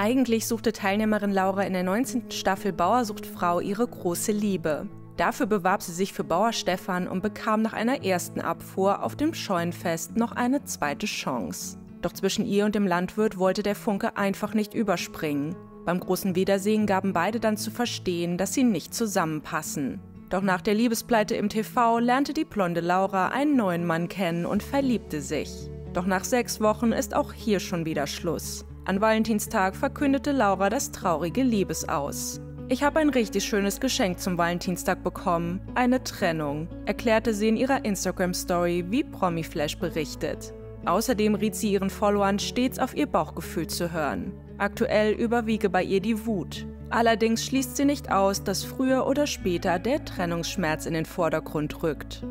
Eigentlich suchte Teilnehmerin Laura in der 19. Staffel Bauersucht Frau ihre große Liebe. Dafür bewarb sie sich für Bauer Stefan und bekam nach einer ersten Abfuhr auf dem Scheunenfest noch eine zweite Chance. Doch zwischen ihr und dem Landwirt wollte der Funke einfach nicht überspringen. Beim großen Wiedersehen gaben beide dann zu verstehen, dass sie nicht zusammenpassen. Doch nach der Liebespleite im TV lernte die blonde Laura einen neuen Mann kennen und verliebte sich. Doch nach sechs Wochen ist auch hier schon wieder Schluss. An Valentinstag verkündete Laura das traurige Liebesaus. Ich habe ein richtig schönes Geschenk zum Valentinstag bekommen, eine Trennung, erklärte sie in ihrer Instagram-Story, wie Promiflash berichtet. Außerdem riet sie ihren Followern stets auf ihr Bauchgefühl zu hören. Aktuell überwiege bei ihr die Wut. Allerdings schließt sie nicht aus, dass früher oder später der Trennungsschmerz in den Vordergrund rückt.